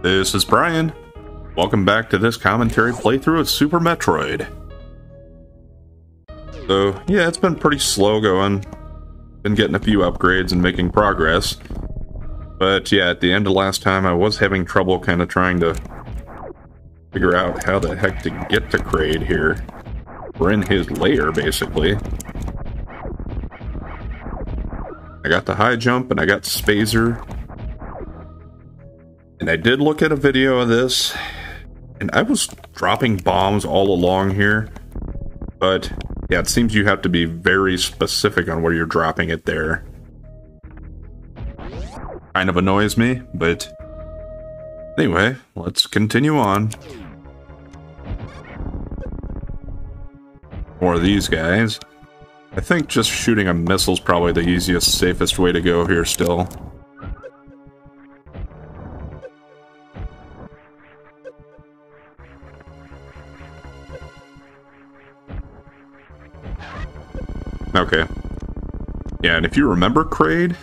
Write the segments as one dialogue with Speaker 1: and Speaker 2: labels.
Speaker 1: This is Brian. Welcome back to this commentary playthrough of Super Metroid. So, yeah, it's been pretty slow going. Been getting a few upgrades and making progress. But yeah, at the end of last time, I was having trouble kind of trying to figure out how the heck to get to Kraid here. We're in his lair, basically. I got the high jump and I got Spazer. And I did look at a video of this, and I was dropping bombs all along here. But yeah, it seems you have to be very specific on where you're dropping it there. Kind of annoys me, but anyway, let's continue on. More of these guys. I think just shooting a missile is probably the easiest, safest way to go here still. Okay. Yeah, and if you remember Kraid,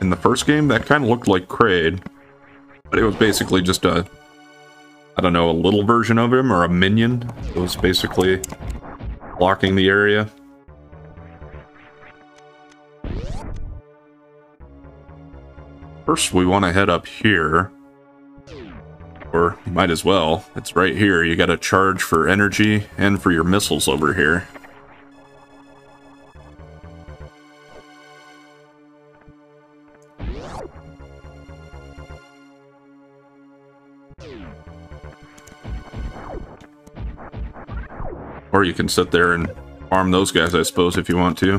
Speaker 1: in the first game, that kind of looked like Kraid, but it was basically just a, I don't know, a little version of him or a minion. It was basically blocking the area. First, we want to head up here. Or might as well. It's right here. You got to charge for energy and for your missiles over here. Or you can sit there and farm those guys, I suppose, if you want to.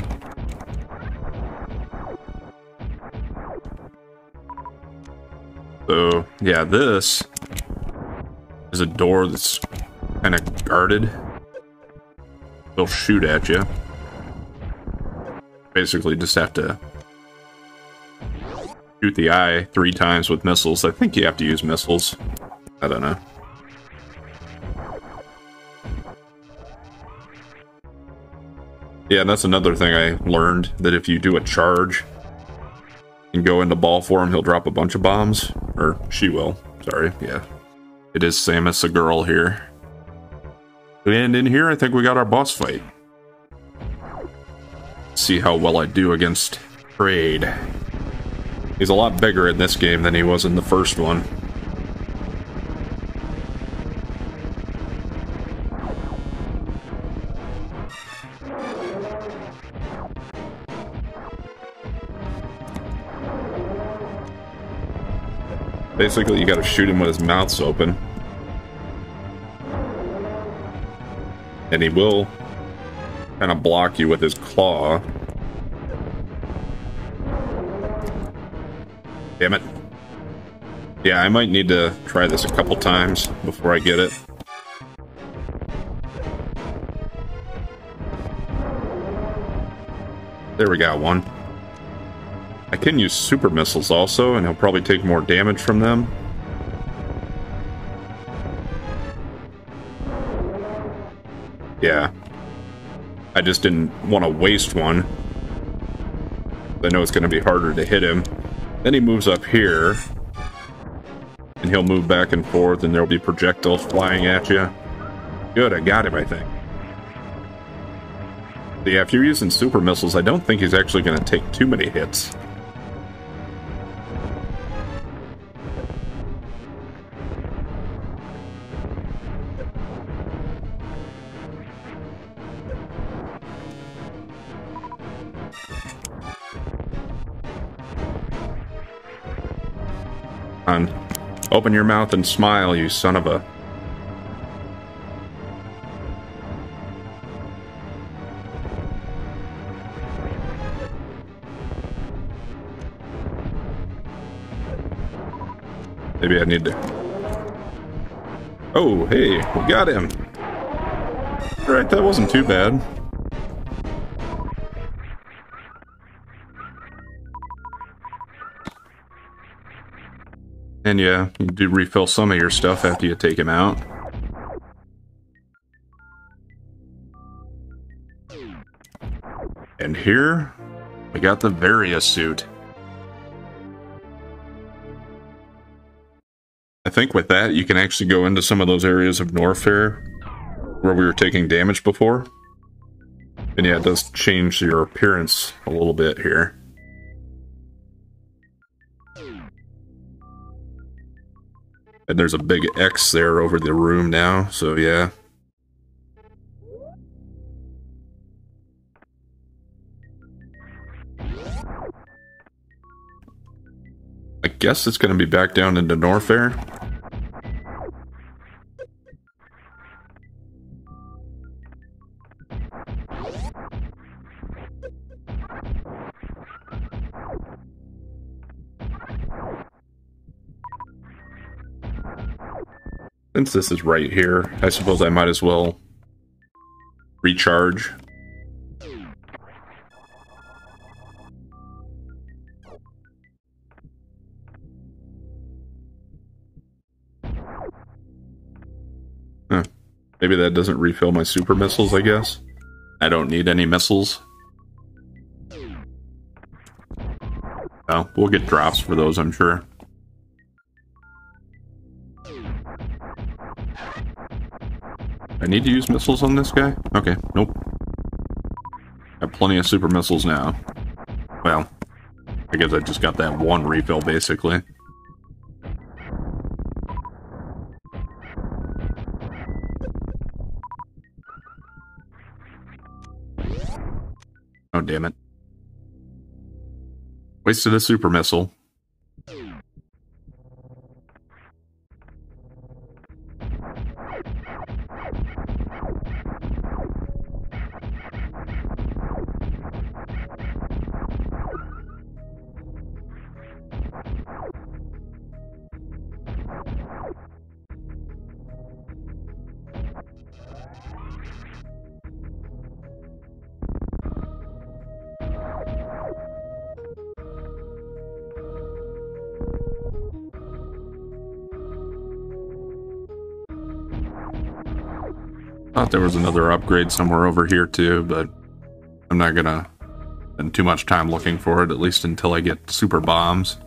Speaker 1: So, yeah, this is a door that's kind of guarded. They'll shoot at you. Basically, just have to shoot the eye three times with missiles. I think you have to use missiles. I don't know. Yeah, and that's another thing I learned, that if you do a charge and go into ball form, he'll drop a bunch of bombs. Or she will. Sorry, yeah. It is Samus, a girl here. And in here, I think we got our boss fight. See how well I do against Kraid. He's a lot bigger in this game than he was in the first one. Basically, you gotta shoot him when his mouth's open. And he will kind of block you with his claw. Damn it. Yeah, I might need to try this a couple times before I get it. There we got one. Can use super missiles also, and he'll probably take more damage from them. Yeah. I just didn't want to waste one. I know it's going to be harder to hit him. Then he moves up here. And he'll move back and forth, and there'll be projectiles flying at you. Good, I got him, I think. But yeah, if you're using super missiles, I don't think he's actually going to take too many hits. Open your mouth and smile, you son of a... Maybe I need to... Oh, hey, we got him. Alright, that wasn't too bad. And yeah, you do refill some of your stuff after you take him out. And here, we got the Varia suit. I think with that, you can actually go into some of those areas of Norfair where we were taking damage before. And yeah, it does change your appearance a little bit here. And there's a big X there over the room now, so yeah. I guess it's going to be back down into Norfair. Since this is right here, I suppose I might as well recharge. Huh. Maybe that doesn't refill my super missiles, I guess. I don't need any missiles. Well, we'll get drops for those, I'm sure. I need to use missiles on this guy? Okay, nope. Got plenty of super missiles now. Well, I guess I just got that one refill, basically. Oh, damn it. Wasted a super missile. There was another upgrade somewhere over here too, but I'm not gonna spend too much time looking for it, at least until I get super bombs.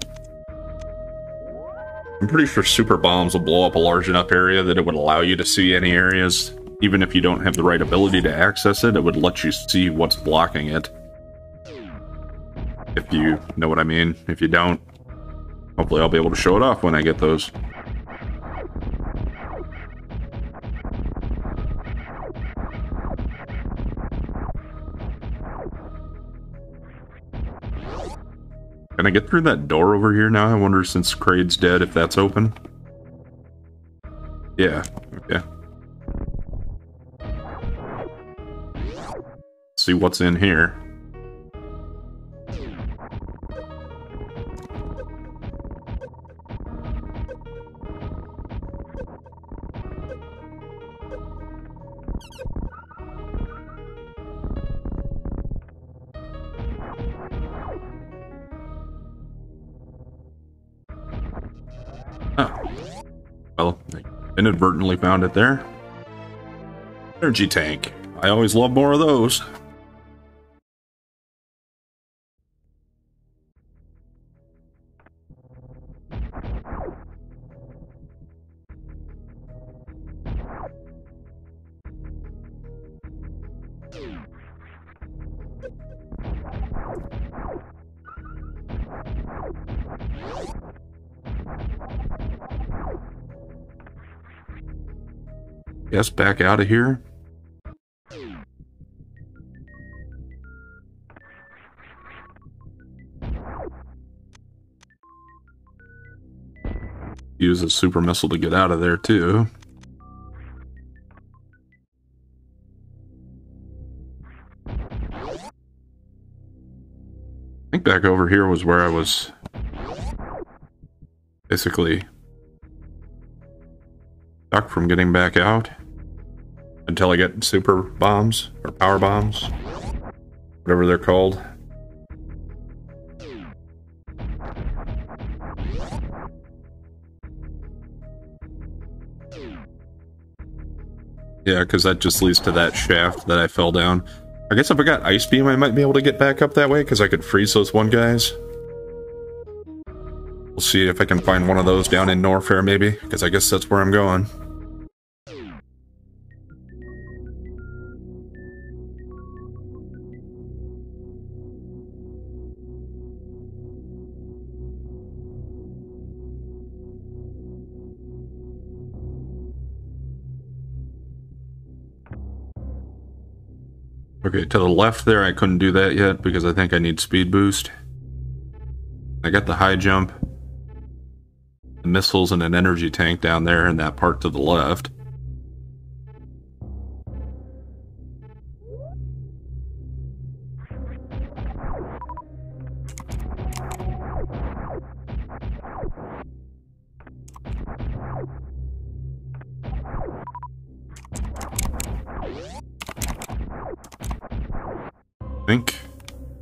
Speaker 1: I'm pretty sure super bombs will blow up a large enough area that it would allow you to see any areas. Even if you don't have the right ability to access it, it would let you see what's blocking it. If you know what I mean. If you don't, hopefully I'll be able to show it off when I get those. Can I get through that door over here now? I wonder since Kraid's dead if that's open. Yeah, okay. see what's in here. Inadvertently found it there. Energy tank. I always love more of those. Guess back out of here. Use a super missile to get out of there too. I think back over here was where I was basically stuck from getting back out until I get super bombs or power bombs, whatever they're called. Yeah, because that just leads to that shaft that I fell down. I guess if I got Ice Beam, I might be able to get back up that way, because I could freeze those one guys. We'll see if I can find one of those down in Norfair, maybe, because I guess that's where I'm going. Okay, to the left there, I couldn't do that yet because I think I need speed boost. I got the high jump, the missiles, and an energy tank down there in that part to the left.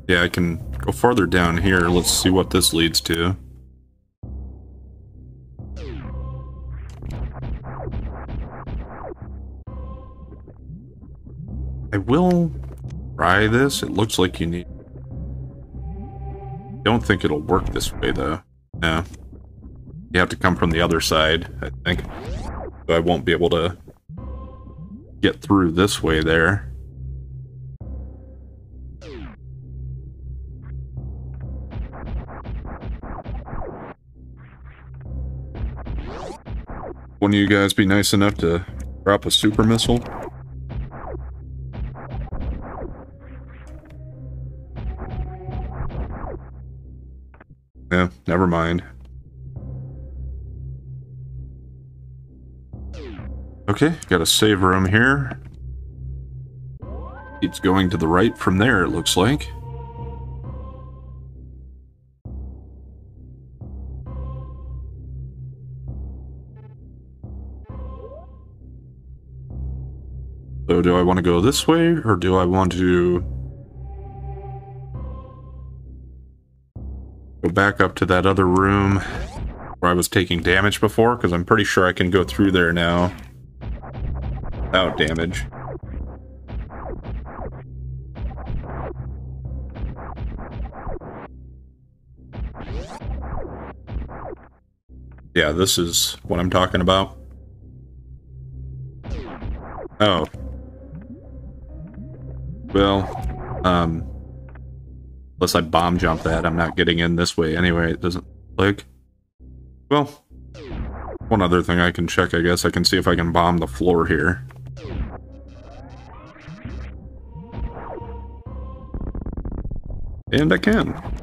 Speaker 1: Yeah, I can go farther down here. Let's see what this leads to. I will try this. It looks like you need... Don't think it'll work this way, though. No. You have to come from the other side, I think. So I won't be able to get through this way there. One of you guys be nice enough to drop a super missile? Yeah, never mind. Okay, got a save room here. It's going to the right from there, it looks like. Do I want to go this way, or do I want to go back up to that other room where I was taking damage before? Because I'm pretty sure I can go through there now without damage. Yeah, this is what I'm talking about. Oh, well, um, unless I bomb jump that, I'm not getting in this way anyway. It doesn't like. Well, one other thing I can check, I guess, I can see if I can bomb the floor here. And I can.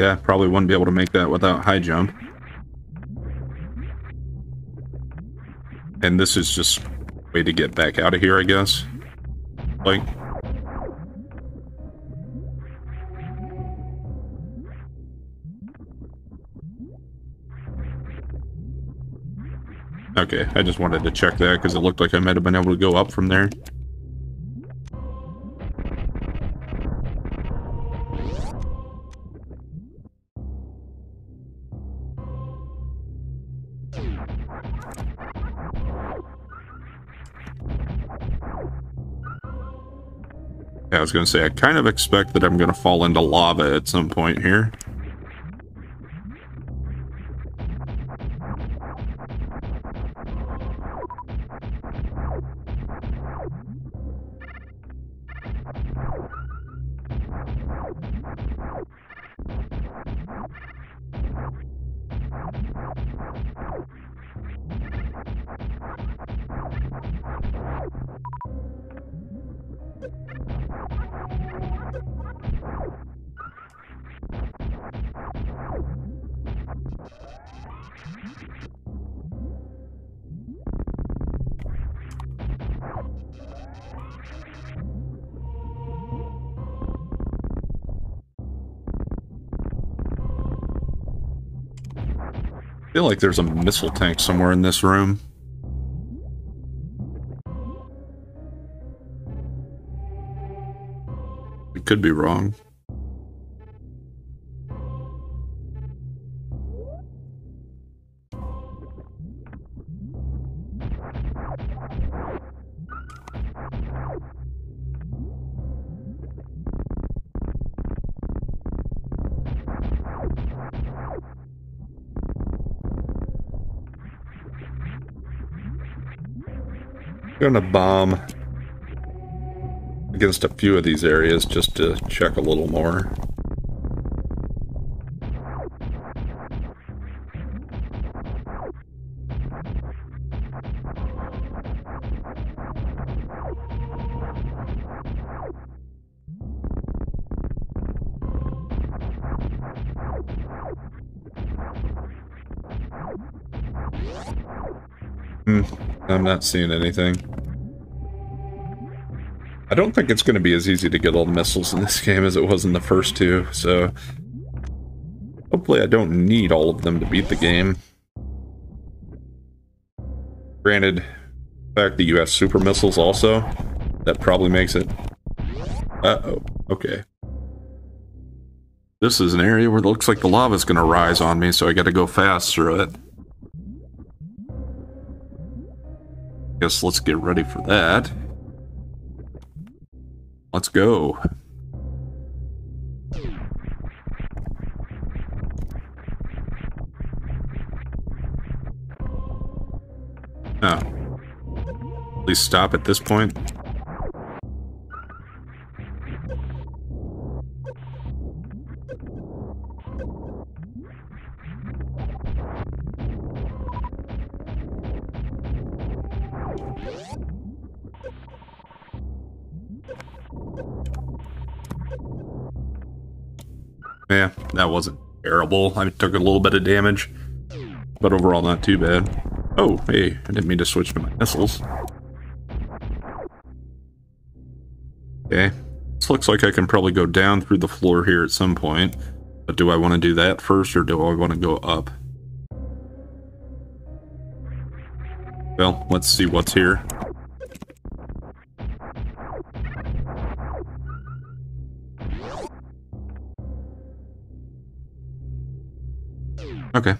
Speaker 1: Yeah, probably wouldn't be able to make that without high jump. And this is just way to get back out of here, I guess. Like... Okay, I just wanted to check that because it looked like I might have been able to go up from there. I was going to say, I kind of expect that I'm going to fall into lava at some point here. feel like there's a missile tank somewhere in this room. It could be wrong. Gonna bomb against a few of these areas just to check a little more. Hmm, I'm not seeing anything. I don't think it's going to be as easy to get all the missiles in this game as it was in the first two, so... Hopefully I don't need all of them to beat the game. Granted, fact, the US super missiles also, that probably makes it... Uh-oh, okay. This is an area where it looks like the lava's going to rise on me, so I gotta go fast through it. Guess let's get ready for that. Let's go. Oh. Please stop at this point. Yeah, that wasn't terrible. I took a little bit of damage, but overall not too bad. Oh, hey, I didn't mean to switch to my missiles. Okay, this looks like I can probably go down through the floor here at some point. But do I want to do that first, or do I want to go up? Well, let's see what's here. Okay.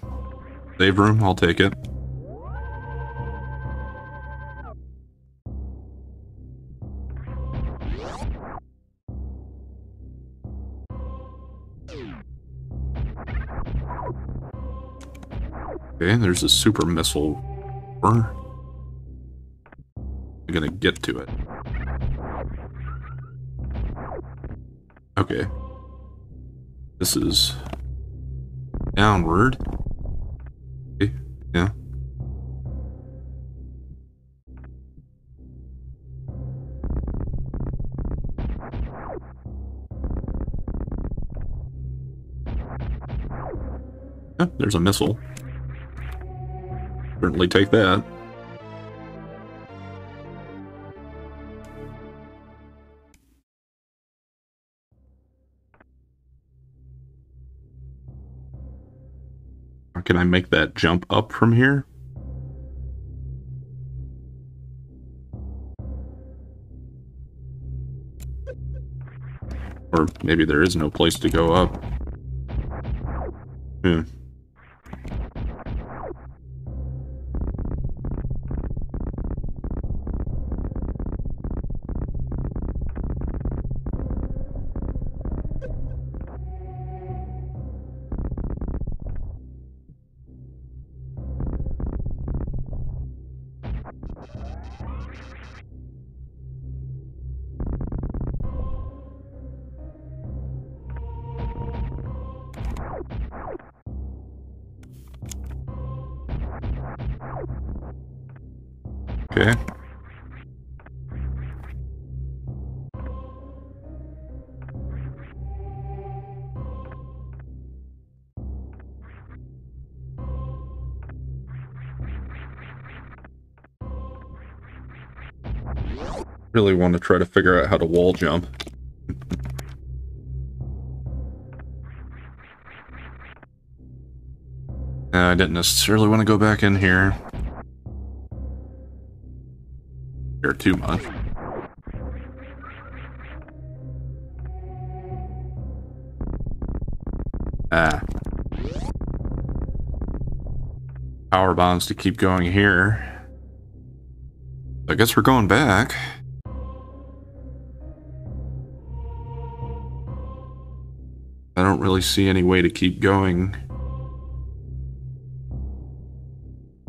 Speaker 1: Save room, I'll take it. Okay, there's a super missile. I'm gonna get to it. Okay. This is downward. Okay, yeah. There's a missile. Certainly take that. Can I make that jump up from here? Or maybe there is no place to go up. Hmm. Okay. Really want to try to figure out how to wall jump. I didn't necessarily want to go back in here. too much. Ah. Power bombs to keep going here. I guess we're going back. I don't really see any way to keep going.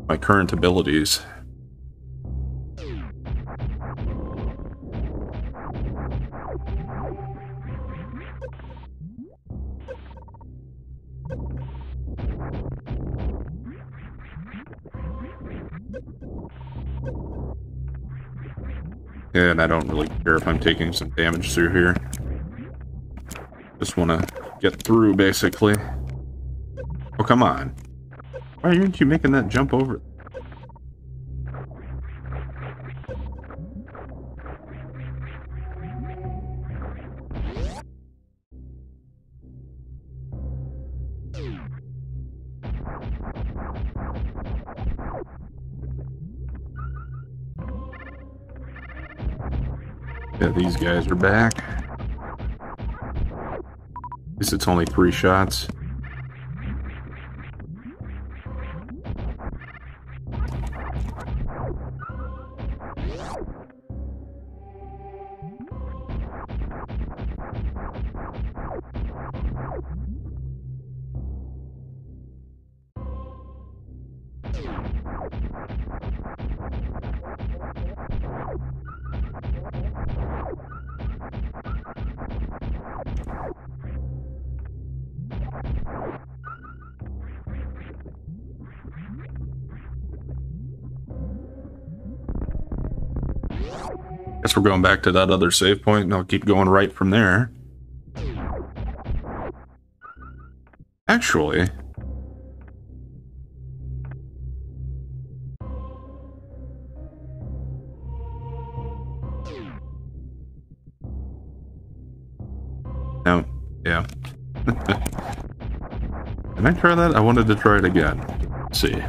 Speaker 1: My current abilities. And I don't really care if I'm taking some damage through here. Just want to get through, basically. Oh, come on. Why aren't you making that jump over? Yeah, these guys are back. At least it's only three shots. We're going back to that other save point, and I'll keep going right from there. Actually... No, yeah. Can I try that? I wanted to try it again. Let's see.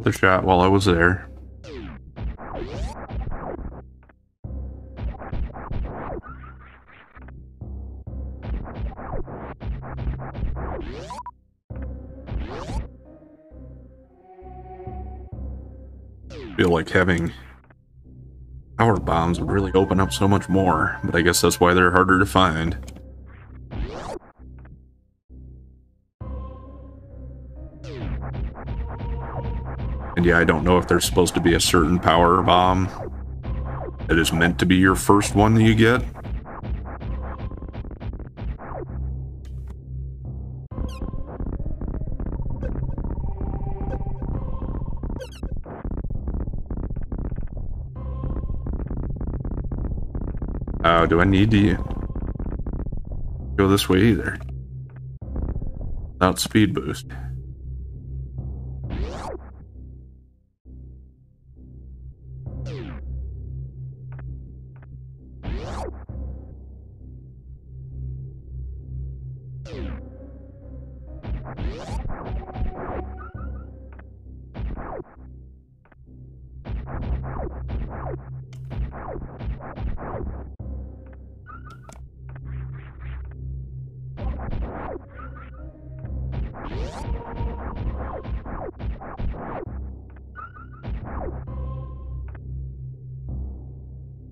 Speaker 1: Worth a shot while I was there. feel like having power bombs would really open up so much more, but I guess that's why they're harder to find. And yeah, I don't know if there's supposed to be a certain power bomb that is meant to be your first one that you get. Oh, do I need to go this way either? Without speed boost.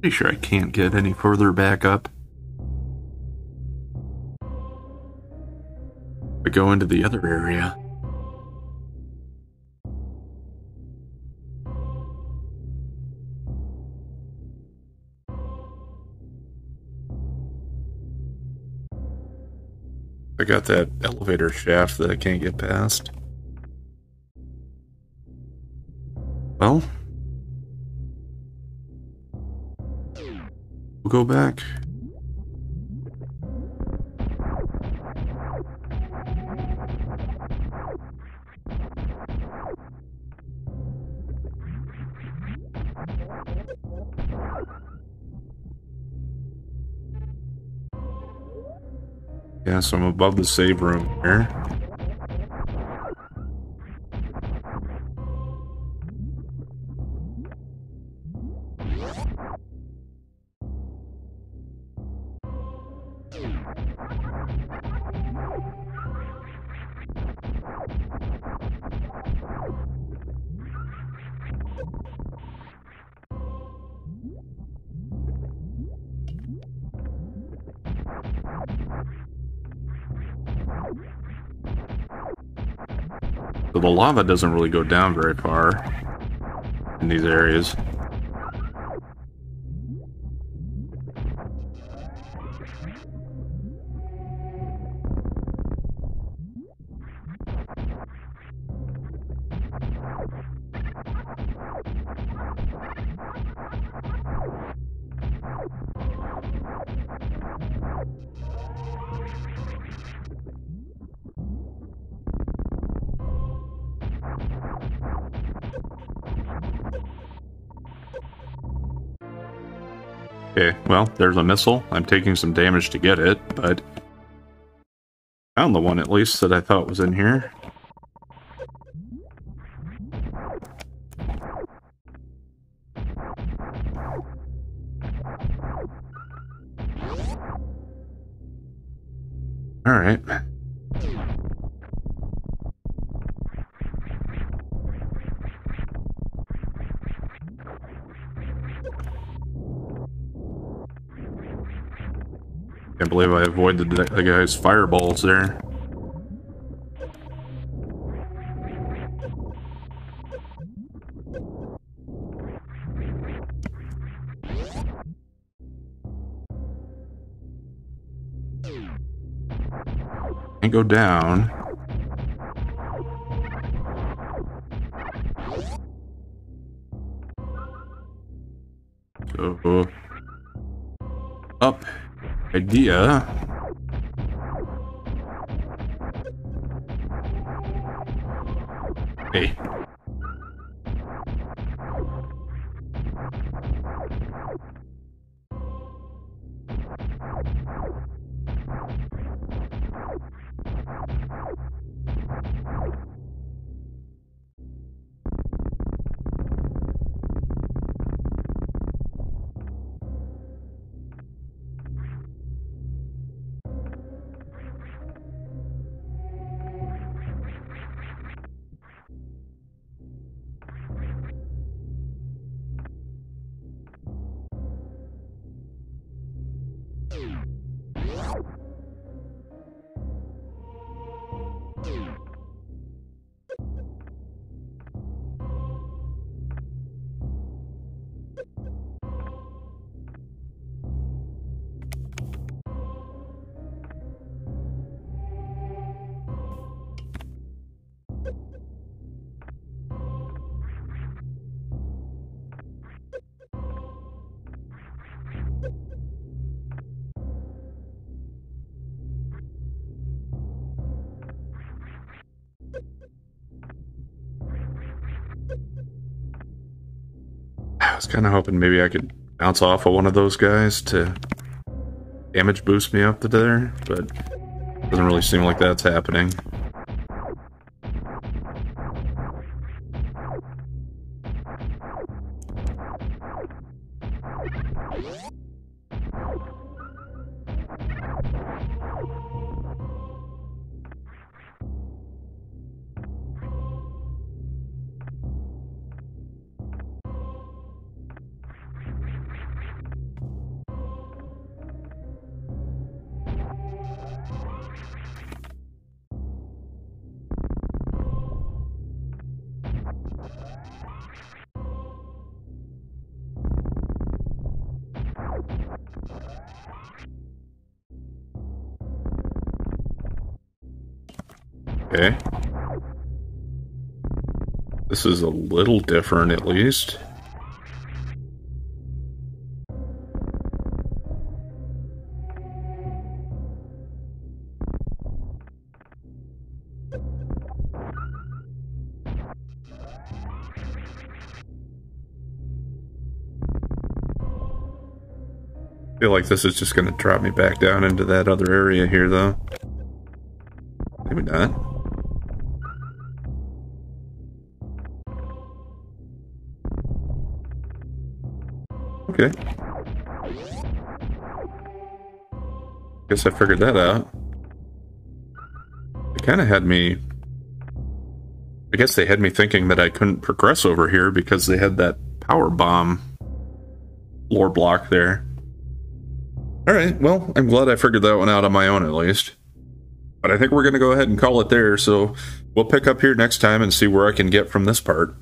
Speaker 1: Pretty sure I can't get any further back up. I go into the other area. I got that elevator shaft that I can't get past. Well, we'll go back. Yeah, so I'm above the save room here. Lava doesn't really go down very far in these areas. Okay, well, there's a missile. I'm taking some damage to get it, but found the one at least that I thought was in here. The, the guy's fireballs there. Can't go down. So, up idea. Was kind of hoping maybe I could bounce off of one of those guys to damage boost me up to there, but doesn't really seem like that's happening. Is a little different, at least. I feel like this is just going to drop me back down into that other area here, though. Maybe not. Okay. Guess I figured that out. It kind of had me... I guess they had me thinking that I couldn't progress over here because they had that power bomb lore block there. Alright, well, I'm glad I figured that one out on my own at least. But I think we're going to go ahead and call it there, so we'll pick up here next time and see where I can get from this part.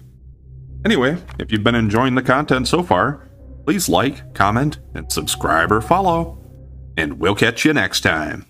Speaker 1: Anyway, if you've been enjoying the content so far, please like, comment, and subscribe or follow. And we'll catch you next time.